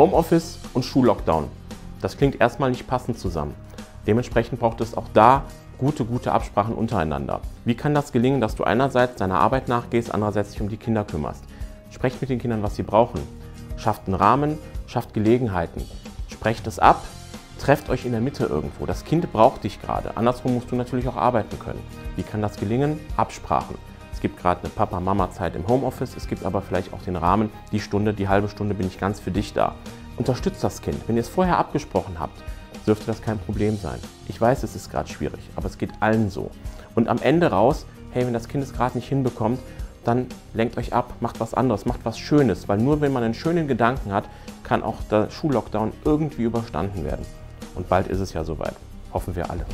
Homeoffice und Schullockdown. Das klingt erstmal nicht passend zusammen. Dementsprechend braucht es auch da gute, gute Absprachen untereinander. Wie kann das gelingen, dass du einerseits deiner Arbeit nachgehst, andererseits dich um die Kinder kümmerst? Sprecht mit den Kindern, was sie brauchen. Schafft einen Rahmen, schafft Gelegenheiten. Sprecht es ab, trefft euch in der Mitte irgendwo. Das Kind braucht dich gerade. Andersrum musst du natürlich auch arbeiten können. Wie kann das gelingen? Absprachen. Es gibt gerade eine Papa-Mama-Zeit im Homeoffice, es gibt aber vielleicht auch den Rahmen, die Stunde, die halbe Stunde bin ich ganz für dich da. Unterstützt das Kind. Wenn ihr es vorher abgesprochen habt, dürfte das kein Problem sein. Ich weiß, es ist gerade schwierig, aber es geht allen so. Und am Ende raus, hey, wenn das Kind es gerade nicht hinbekommt, dann lenkt euch ab, macht was anderes, macht was Schönes, weil nur wenn man einen schönen Gedanken hat, kann auch der Schullockdown irgendwie überstanden werden. Und bald ist es ja soweit. Hoffen wir alle.